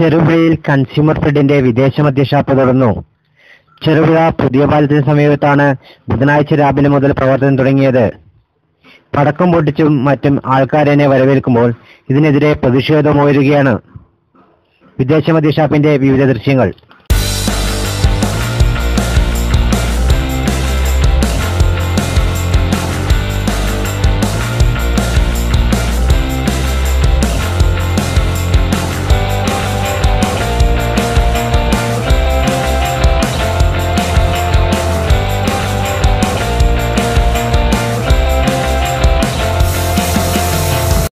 ചെറുപുഴയിൽ consumer ഫെഡിന്റെ വിദേശ മദ്യഷാപ്പ് തുറന്നു ചെറുപുഴ പുതിയ പാലത്തിന് സമീപത്താണ് ബുധനാഴ്ച രാവിലെ മുതൽ പ്രവർത്തനം തുടങ്ങിയത്. പടക്കം പൊട്ടിച്ചും മറ്റും ആൾക്കാരെന്നെ വരവേൽക്കുമ്പോൾ ഇതിനെതിരെ പ്രതിഷേധം ഉയരുകയാണ്. വിദേശ മദ്യഷാപ്പിന്റെ വിവിധ ദൃശ്യങ്ങൾ.